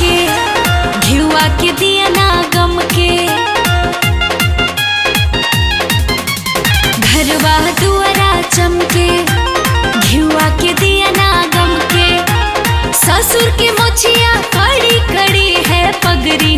के घिवा के दिया ना गम के। घरवा दुआरा चमके घिवा के दिया ना गम के। ससुर के मुछिया कड़ी कड़ी है पगरी